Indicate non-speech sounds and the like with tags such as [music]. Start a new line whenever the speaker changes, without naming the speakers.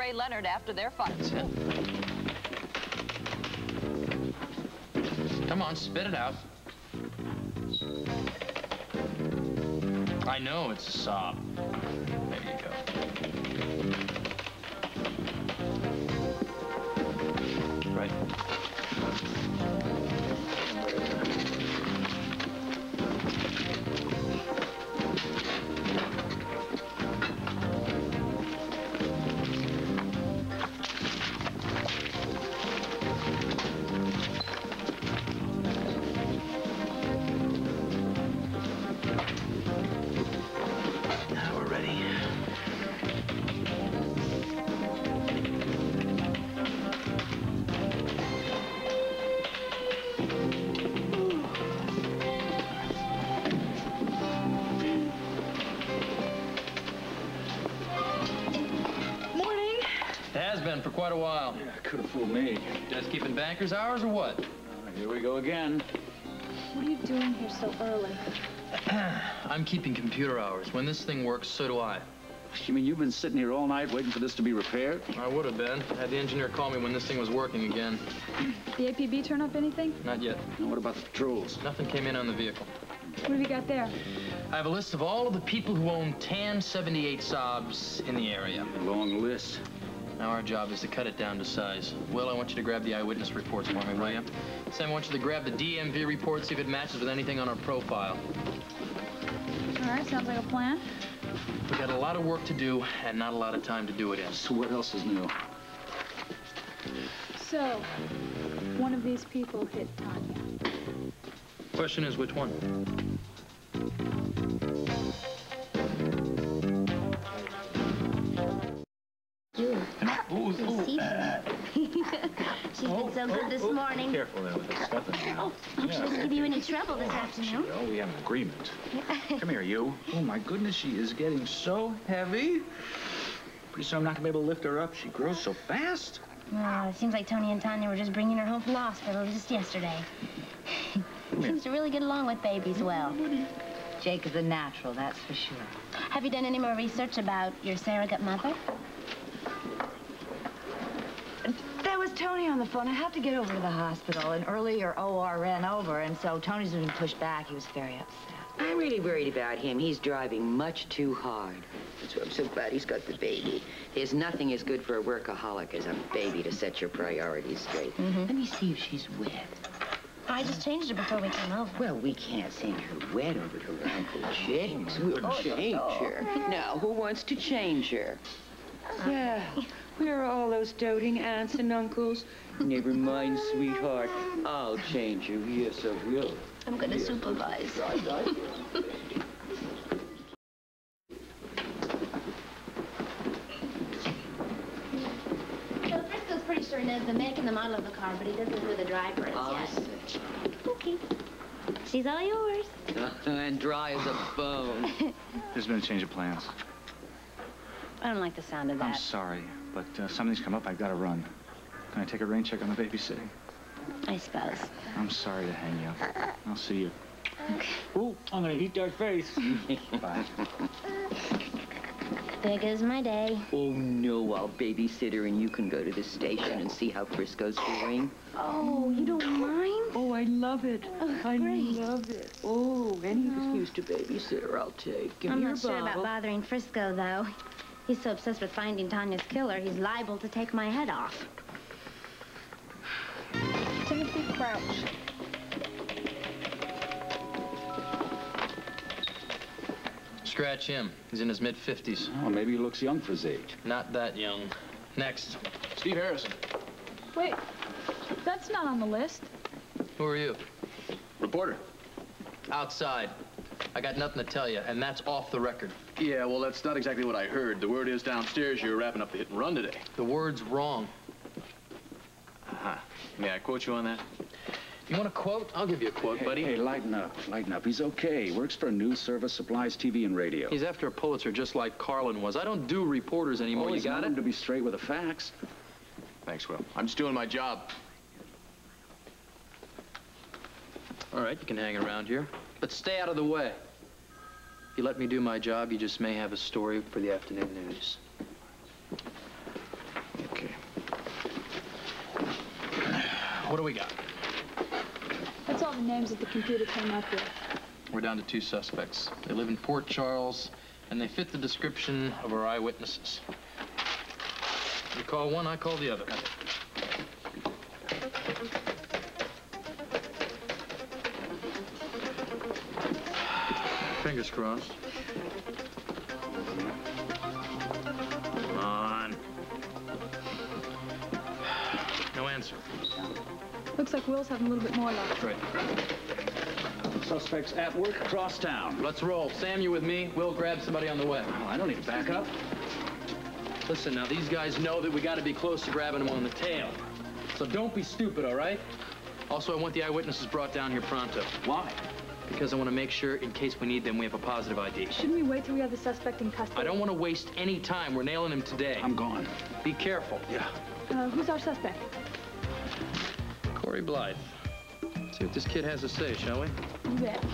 Ray Leonard after their fight.
Come on, spit it out. I know it's a sob. There you go. Been for quite a while.
Yeah, could have fooled me.
Just keeping banker's hours or what?
Uh, here we go again.
What are you doing here so early? [clears throat]
I'm keeping computer hours. When this thing works, so do I.
You mean you've been sitting here all night waiting for this to be repaired?
I would have been. Had the engineer call me when this thing was working again. [clears throat]
The APB turn up anything?
Not yet.
Now, what about the patrols?
Nothing came in on the vehicle.
What have you got there?
I have a list of all of the people who own tan 78 Saabs in the area.
Long list.
Now our job is to cut it down to size. Will, I want you to grab the eyewitness reports for me, will you? Sam, I want you to grab the DMV report, see if it matches with anything on our profile.
All right, sounds like a plan.
We got a lot of work to do and not a lot of time to do it in.
So what else is new?
So, one of these people hit Tania.
Question is, which one?
Julie. Some seafood. She's been so good this oh, morning.
Careful there with the stuff in your mouth.
Hope she doesn't give you any trouble this oh, afternoon.
Oh, we have an agreement. [laughs] Come here, you. Oh, my goodness, she is getting so heavy. Pretty soon I'm not gonna be able to lift her up. She grows so fast.
Oh, it seems like Tony and Tania were just bringing her home from the hospital just yesterday. Seems to really get along with babies well.
Jake is a natural, that's for sure.
Have you done any more research about your surrogate mother?
There was Tony on the phone. I have to get over to the hospital. An earlier OR ran over, and so Tony's been pushed back. He was very upset.
I'm really worried about him. He's driving much too hard. That's why I'm so glad he's got the baby. There's nothing as good for a workaholic as a baby to set your priorities straight. Mm-hmm. Let me see if she's wet.
I just changed her before we came over.
Well, we can't send her wet over to her Uncle James. We'll oh, change her. Now, who wants to change her? Yeah. Where are all those doting aunts and uncles? Never mind, sweetheart. I'll change you. Yes, I will.
I'm going to supervise. So Frisco's pretty sure knows the make and the model of the car, but he doesn't know who the driver is
I
yet.
see.
Okay. She's all yours. [laughs]
and dry as a bone. [laughs]
There's been a change of plans.
I don't like the sound of that.
I'm sorry, but uh, something's come up. I've got to run. Can I take a rain check on the babysitting?
I suppose.
I'm sorry to hang you up. I'll see you.
Okay.
Oh, I'm gonna eat that face. [laughs] Bye.
There goes my day.
Oh, no, I'll babysit her and you can go to the station and see how Frisco's doing.
Oh, you don't mind?
Oh, I love it. I
great.
love it. Oh, any excuse to babysit her, I'll take. Give
I'm
me
not
your
sure about bothering Frisco, though. He's so obsessed with finding Tania's killer, he's liable to take my head off.
Timothy Crouch.
Scratch him. He's in his mid-50s.
Oh, maybe he looks young for his age.
Not that young. Next.
Steve Harrison.
Wait, that's not on the list.
Who are you?
Reporter.
Outside. I got nothing to tell you, and that's off the record.
Yeah, well, that's not exactly what I heard. The word is downstairs you're wrapping up the hit and run today.
The word's wrong.
Uh-huh. May I quote you on that?
You want a quote? I'll give you a quote,
Hey,
buddy.
hey, lighten up, lighten up. He's okay. He works for a news service, supplies TV and radio.
He's after a Pulitzer just like Carlin was. I don't do reporters anymore.
Always
you got it?
to be straight with the facts.
Thanks, Will. I'm just doing my job.
All right, you can hang around here. But stay out of the way. If you let me do my job, you just may have a story for the afternoon news. Okay. What do we got?
That's all the names that the computer came up with.
We're down to two suspects. They live in Port Charles, and they fit the description of our eyewitnesses. You call one, I call the other. Fingers crossed. Come on. No answer.
Looks like Will's having a little bit more luck.
That's right.
Suspects at work across town.
Let's roll. Sam, you with me? We'll grab somebody on the way.
Oh, I don't need to back up.
Listen, now, these guys know that we gotta be close to grabbing them on the tail. So don't be stupid, all right? Also, I want the eyewitnesses brought down here pronto.
Why?
Because I want to make sure, in case we need them, we have a positive ID.
Shouldn't we wait till we have the suspect in custody?
I don't want to waste any time. We're nailing him today.
I'm gone.
Be careful.
Yeah.
Uh, who's our suspect?
Corey Blythe. See what this kid has to say, shall we?
You bet.